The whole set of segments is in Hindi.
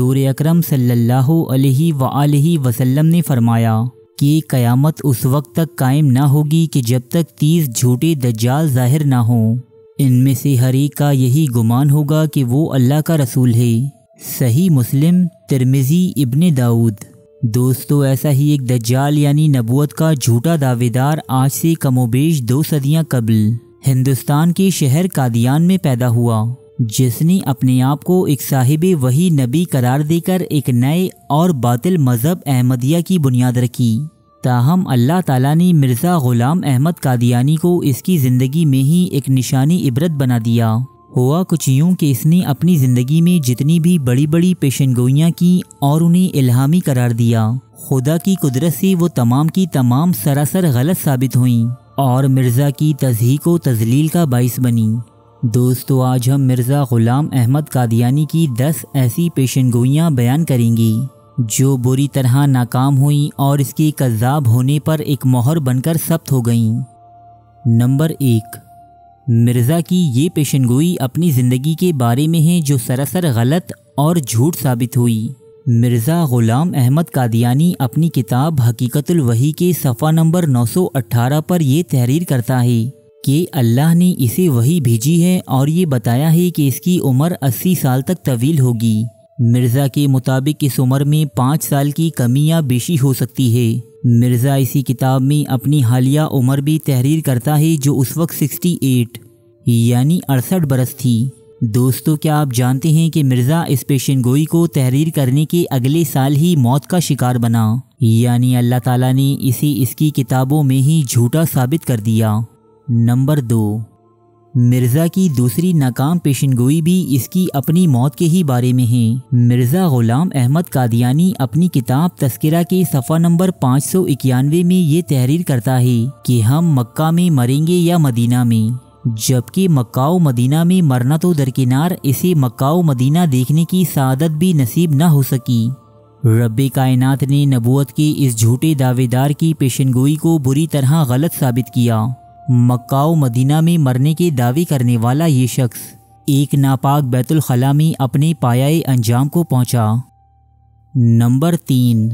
हुजूर अक्रम सल्लल्लाहु अलैहि वसल्लम ने फरमाया कि क़यामत उस वक्त तक कायम ना होगी कि जब तक तीस झूठे दज्जाल ज़ाहिर ना हो। इनमें से हर एक का यही गुमान होगा कि वो अल्लाह का रसूल है। सही मुस्लिम, तिरमिज़ी, इब्ने दाऊद। दोस्तों, ऐसा ही एक दज्जाल यानी नबूत का झूठा दावेदार आज से कमोबेश दो सदियाँ कबल हिंदुस्तान के शहर कादियान में पैदा हुआ। जिसने अपने आप को एक साहिब वही नबी करार देकर एक नए और बातिल मज़हब अहमदिया की बुनियाद रखी। ताहम अल्लाह ताला ने मिर्ज़ा ग़ुलाम अहमद कादियानी को इसकी ज़िंदगी में ही एक निशानी इबरत बना दिया। हुआ कुछ यूँ कि इसने अपनी ज़िंदगी में जितनी भी बड़ी बड़ी पेशन पेशनगोइयाँ की और उन्हें इल्हामी करार दिया। खुदा की कुदरत से वो तमाम की तमाम सरासर गलत साबित हुई और मिर्ज़ा की तजहीक व तजलील का बाइस बनी। दोस्तों, आज हम मिर्ज़ा ग़ुलाम अहमद कादियानी की दस ऐसी पेशनगोइयाँ बयान करेंगे, जो बुरी तरह नाकाम हुई और इसके कज़ाब होने पर एक मोहर बनकर सख्त हो गईं। नंबर एक, मिर्ज़ा की ये पेशन गोई अपनी ज़िंदगी के बारे में है जो सरासर गलत और झूठ साबित हुई। मिर्ज़ा ग़ुलाम अहमद कादियानी अपनी किताब हकीकतुल वही के सफ़ा नंबर 918 पर यह तहरीर करता है कि अल्लाह ने इसे वही भेजी है और ये बताया है कि इसकी उम्र 80 साल तक तवील होगी। मिर्ज़ा के मुताबिक इस उम्र में पाँच साल की कमी या बेशी हो सकती है। मिर्ज़ा इसी किताब में अपनी हालिया उम्र भी तहरीर करता है जो उस वक्त 68 यानी अड़सठ बरस थी। दोस्तों, क्या आप जानते हैं कि मिर्ज़ा इस पेशन गोई को तहरीर करने के अगले साल ही मौत का शिकार बना? यानी अल्लाह ताला ने इसे इसकी किताबों में ही झूठा साबित कर दिया। नंबर दो, मिर्ज़ा की दूसरी नाकाम पेशनगोई भी इसकी अपनी मौत के ही बारे में है। मिर्ज़ा ग़ुलाम अहमद कादियानी अपनी किताब तस्करा के सफ़ा नंबर पाँच सौ इक्यानवे में ये तहरीर करता है कि हम मक्का में मरेंगे या मदीना में। जबकि मक्काओ मदीना में मरना तो दरकिनार इसे मक्काओ मदीना देखने की सादत भी नसीब न हो सकी। रब कायनात ने नबूत के इस झूठे दावेदार की पेशनगोई को बुरी तरह गलत साबित किया। मक्काओ मदीना में मरने के दावे करने वाला ये शख्स एक नापाक बैतुल खला में अपने पायाए अंजाम को पहुँचा। नंबर तीन,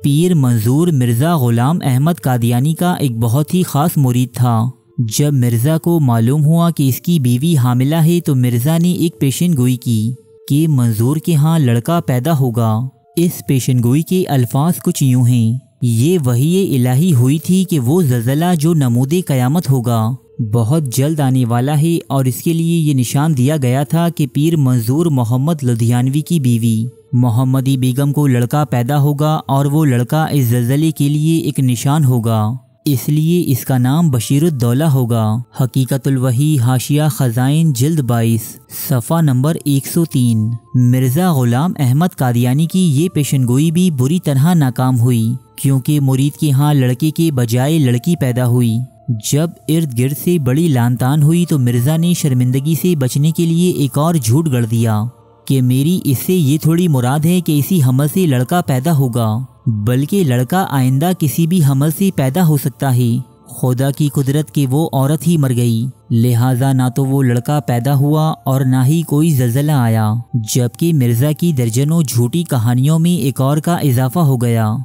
पीर मंजूर मिर्ज़ा ग़ुलाम अहमद कादियानी का एक बहुत ही ख़ास मुरीद था। जब मिर्ज़ा को मालूम हुआ कि इसकी बीवी हामिला है तो मिर्ज़ा ने एक पेशन गोई की कि मंजूर के यहाँ लड़का पैदा होगा। इस पेशन गोई के अल्फाज कुछ यूँ हैं। ये वही इलाही हुई थी कि वो जलजला जो नमूद क़यामत होगा, बहुत जल्द आने वाला है और इसके लिए ये निशान दिया गया था कि पीर मंजूर मोहम्मद लुधियानवी की बीवी मोहम्मदी बेगम को लड़का पैदा होगा और वो लड़का इस जलजले के लिए एक निशान होगा। इसलिए इसका नाम बशीरुद्दौला होगा। हकीकतुल वही हाशिया ख़जाइन, जिल्द बाईस, सफ़ा नंबर 103 मिर्ज़ा ग़ुलाम अहमद कादियानी की ये पेशनगोई भी बुरी तरह नाकाम हुई, क्योंकि मुरीद के यहाँ लड़के के बजाय लड़की पैदा हुई। जब इर्द गिर्द से बड़ी लानतान हुई तो मिर्ज़ा ने शर्मिंदगी से बचने के लिए एक और झूठ गढ़ दिया, कि मेरी इससे ये थोड़ी मुराद है कि इसी हमल से लड़का पैदा होगा। बल्कि लड़का आइंदा किसी भी हमल से पैदा हो सकता है। खुदा की कुदरत की वो औरत ही मर गई। लिहाजा ना तो वो लड़का पैदा हुआ और ना ही कोई जल्जला आया। जबकि मिर्ज़ा की दर्जनों झूठी कहानियों में एक और का इजाफा हो गया।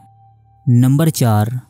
नंबर चार।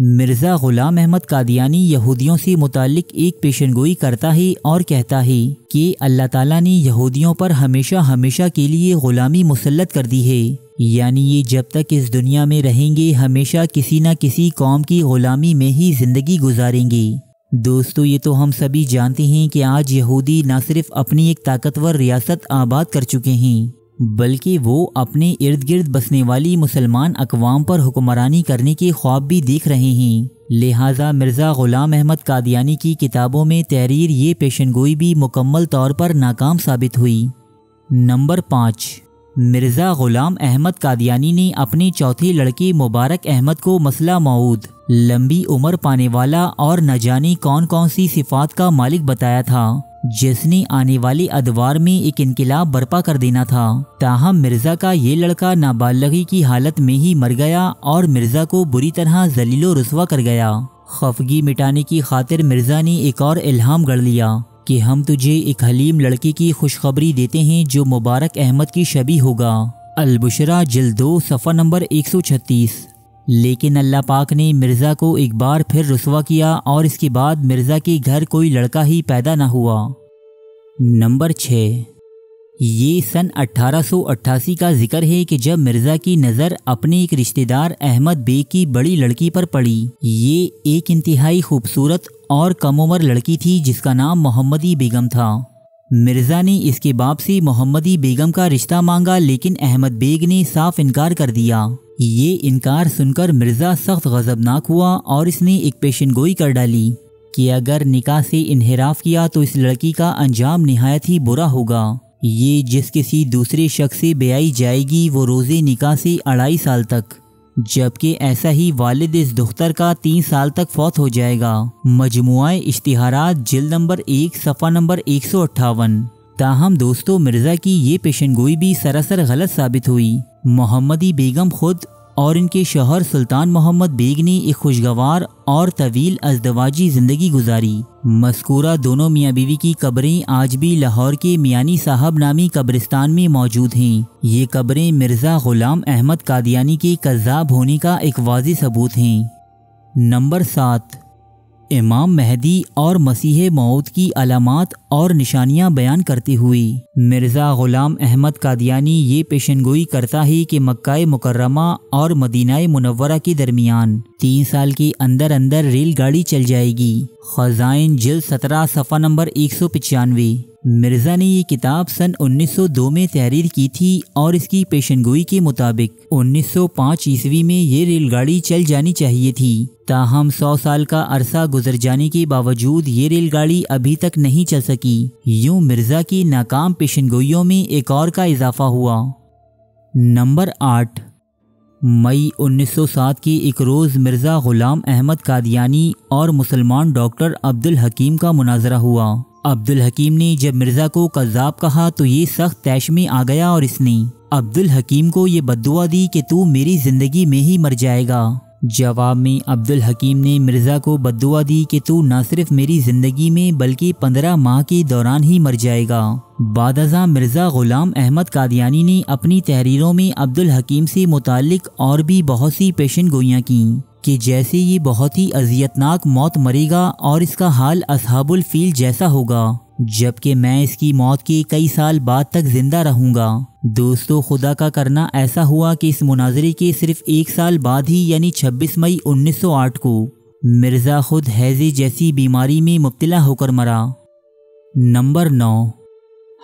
मिर्ज़ा ग़ुलाम अहमद कादियानी यहूदियों से मुतालिक एक पेशन गोई करता है और कहता है कि अल्लाह ताला ने यहूदियों पर हमेशा हमेशा के लिए ग़ुलामी मुसलत कर दी है। यानी ये जब तक इस दुनिया में रहेंगे, हमेशा किसी न किसी कौम की ग़ुलामी में ही ज़िंदगी गुजारेंगे। दोस्तों, ये तो हम सभी जानते हैं कि आज यहूदी न सिर्फ़ अपनी एक ताकतवर रियासत आबाद कर चुके हैं बल्कि वो अपने इर्द गिर्द बसने वाली मुसलमान अकवाम पर हुक्मरानी करने के ख्वाब भी देख रहे हैं। लिहाजा मिर्ज़ा ग़ुलाम अहमद कादियानी की किताबों में तहरीर ये पेशनगोई भी मुकम्मल तौर पर नाकाम साबित हुई। नंबर पाँच, मिर्ज़ा ग़ुलाम अहमद कादियानी ने अपने चौथे लड़के मुबारक अहमद को मसला मऊद, लंबी उम्र पाने वाला और न जाने कौन कौन सी सिफात का मालिक बताया था। जिसने आने वाले अदवार में एक इनकलाब बर्पा कर देना था। ताहम मिर्ज़ा का ये लड़का नाबालगी की हालत में ही मर गया और मिर्ज़ा को बुरी तरह जलीलो रसवा कर गया। खफगी मिटाने की खातिर मिर्ज़ा ने एक और इल्हाम गढ़ लिया कि हम तुझे एक हलीम लड़के की खुशखबरी देते हैं जो मुबारक अहमद की शबी होगा। अलबुशरा, जल्दो सफ़ा नंबर 136 लेकिन अल्लाह पाक ने मिर्ज़ा को एक बार फिर रसवा किया और इसके बाद मिर्ज़ा के घर कोई लड़का ही पैदा ना हुआ। नंबर छः। ये सन 1888 का ज़िक्र है कि जब मिर्ज़ा की नज़र अपने एक रिश्तेदार अहमद बेग की बड़ी लड़की पर पड़ी। ये एक इंतहाई खूबसूरत और कम उम्र लड़की थी जिसका नाम मोहम्मदी बेगम था। मिर्ज़ा ने इसके बाप से मोहम्मदी बेगम का रिश्ता मांगा, लेकिन अहमद बेग ने साफ़ इनकार कर दिया। ये इनकार सुनकर मिर्ज़ा सख्त गजबनाक हुआ और इसने एक पेशन गोई कर डाली कि अगर निकाह से इनहराफ किया तो इस लड़की का अंजाम नहायत ही बुरा होगा। ये जिस किसी दूसरे शख्स से ब्याई जाएगी, वो रोज़े निकाह से अढ़ाई साल तक। जबकि ऐसा ही वालिद इस दुख्तर का तीन साल तक फौत हो जाएगा। मजमु इश्तिहार जिल नंबर एक, सफ़ा नंबर एक सौ अट्ठावन। ताहम दोस्तों मिर्ज़ा की ये पेशन गोई भी सरासर गलत साबित हुई। मोहम्मदी बेगम खुद और इनके शोहर सुल्तान मोहम्मद बेग ने एक खुशगवार और तवील अजदवाजी ज़िंदगी गुजारी। मस्कूरा दोनों मियाँ बीवी की कब्रें आज भी लाहौर के मियानी साहब नामी कब्रिस्तान में मौजूद हैं। ये कब्रें मिर्ज़ा ग़ुलाम अहमद कादियानी के कज़ाब होने का एक वाज सबूत हैं। नंबर सात इमाम महदी और मसीह मौत की अलामत और निशानियाँ बयान करते हुए मिर्ज़ा ग़ुलाम अहमद कादियानी ये पेशनगोई करता है कि मक्का मुकर्रमा और मदीना मुनवरा के दरमियान तीन साल के अंदर अंदर रेलगाड़ी चल जाएगी। खजाइन जिल सत्रह सफ़ा नंबर एक सौ पचानवे। मिर्ज़ा ने ये किताब सन 1902 में तहरीर की थी और इसकी पेशनगोई के मुताबिक 1905 ईस्वी में ये रेलगाड़ी चल जानी चाहिए थी। ताहम 100 साल का अरसा गुजर जाने के बावजूद ये रेलगाड़ी अभी तक नहीं चल सकी। यूँ मिर्ज़ा की नाकाम पेशनगोइयों में एक और का इजाफा हुआ। नंबर आठ। मई 1907 की एक रोज़ मिर्ज़ा ग़ुलाम अहमद कादियानी और मुसलमान डॉक्टर अब्दुल हकीम का मुनाजरा हुआ। अब्दुल हकीम ने जब मिर्ज़ा को कज़ाब कहा तो ये सख्त तैश में आ गया और इसने, अब्दुल हकीम को ये बदुआ दी कि तू मेरी ज़िंदगी में ही मर जाएगा। जवाब में अब्दुल हकीम ने मिर्ज़ा को बदुआ दी कि तू न सिर्फ़ मेरी ज़िंदगी में बल्कि पंद्रह माह के दौरान ही मर जाएगा। बादजा मिर्ज़ा ग़ुलाम अहमद कादियानी ने अपनी तहरीरों में अब्दुल हकीम से मुतालिक और भी बहुत सी पेशन गोइयाँ की कि जैसे ये बहुत ही अजियतनाक मौत मरेगा और इसका हाल असहाबुल फील जैसा होगा। जबकि मैं इसकी मौत के कई साल बाद तक ज़िंदा रहूँगा। दोस्तों, खुदा का करना ऐसा हुआ कि इस मुनाजरे के सिर्फ़ एक साल बाद ही, यानी 26 मई 1908 को, मिर्ज़ा खुद हैजे जैसी बीमारी में मुब्तला होकर मरा। नंबर नौ,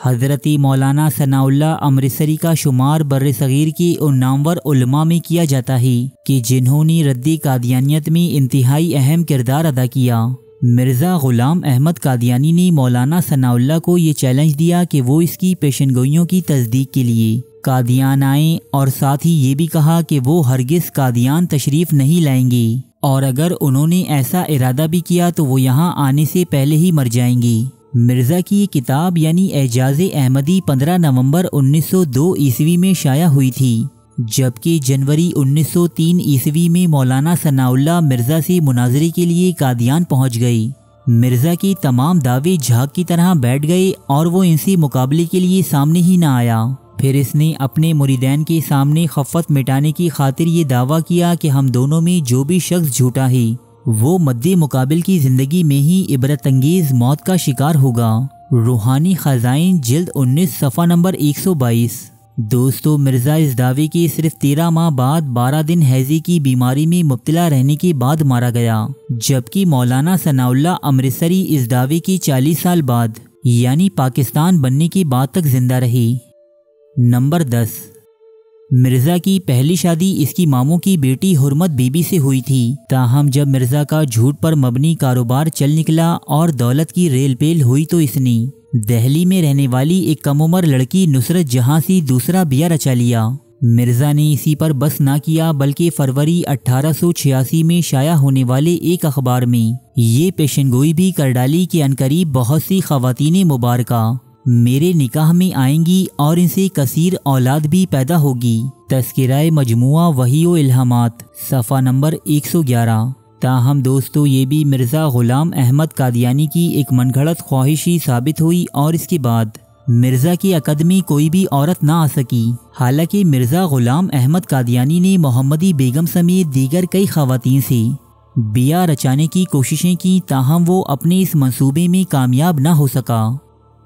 हज़रत मौलाना सनाउल्ला अमृतसरी का शुमार बर सग़ीर के उन नामवर उलमा में किया जाता है कि जिन्होंने रद्दी कादियानियत में इंतहाई अहम किरदार अदा किया। मिर्ज़ा ग़ुलाम अहमद कादियानी ने मौलाना सनाउल्ला को ये चैलेंज दिया कि वो इसकी पेशनगोइयों की तस्दीक के लिए कादियान आए और साथ ही ये भी कहा कि वो हरगिज़ कादियान तशरीफ़ नहीं लाएँगे। और अगर उन्होंने ऐसा इरादा भी किया तो वो यहाँ आने से पहले ही मर जाएँगे। मिर्ज़ा की ये किताब यानी एजाज अहमदी 15 नवंबर 1902 ईस्वी में शाया हुई थी। जबकि जनवरी 1903 ईस्वी में मौलाना सनाउल्ला मिर्ज़ा से मुनाजरे के लिए कादियान पहुँच गई। मिर्ज़ा की तमाम दावे झाग की तरह बैठ गए और वो इनसे मुकाबले के लिए सामने ही ना आया। फिर इसने अपने मुरीदैन के सामने खफत मिटाने की खातिर ये दावा किया कि हम दोनों में जो भी शख्स झूठा है, वो मद्दे मुकाबल की ज़िंदगी में ही इबरत अंगेज मौत का शिकार होगा। रूहानी ख़जाइन जल्द 19 सफ़ा नंबर 122 दोस्तों, मिर्ज़ा इस दावे के सिर्फ़ तेरह माह बाद बारह दिन हैजी की बीमारी में मुब्तला रहने के बाद मारा गया, जबकि मौलाना सनाउल्ला अमृतसरी इस दावे के चालीस साल बाद, यानी पाकिस्तान बनने के बाद तक ज़िंदा रही। नंबर दस, मिर्ज़ा की पहली शादी इसकी मामू की बेटी हुरमत बीबी से हुई थी। ताहम जब मिर्ज़ा का झूठ पर मबनी कारोबार चल निकला और दौलत की रेल पेल हुई तो इसने दहली में रहने वाली एक कम उम्र लड़की नुसरत जहाँ से दूसरा बिया रचा लिया। मिर्ज़ा ने इसी पर बस ना किया, बल्कि फरवरी 1886 में शाया होने वाले एक अखबार में ये पेशनगोई भी कर डाली कि अनकरीब बहुत सी खवतिन मुबारक। मेरे निकाह में आएँगी और इनसे कसीर औलाद भी पैदा होगी। तस्कराए मजमुआ वही इल्हामात, सफ़ा नंबर 111 ताहम दोस्तों, ये भी मिर्ज़ा ग़ुलाम अहमद कादियानी की एक मनगढ़ंत ख्वाहिश ही साबित हुई और इसके बाद मिर्ज़ा की अकदमी कोई भी औरत ना आ सकी। हालाँकि मिर्ज़ा ग़ुलाम अहमद कादियानी ने मोहम्मदी बेगम समेत दीगर कई खातन से बिया रचाने की कोशिशें की, ताहम वो अपने इस मंसूबे में कामयाब ना हो सका।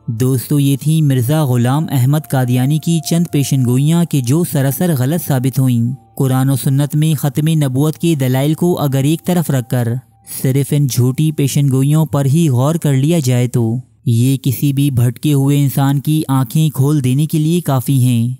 दोस्तों, ये थी मिर्ज़ा ग़ुलाम अहमद कादियानी की चंद पेशन गोइयाँ कि जो सरासर गलत साबित हुईं। कुरान और सुन्नत में ख़त्म नबूत की दलाइल को अगर एक तरफ़ रखकर सिर्फ़ इन झूठी पेशन गोइयों पर ही गौर कर लिया जाए तो ये किसी भी भटके हुए इंसान की आँखें खोल देने के लिए काफ़ी हैं।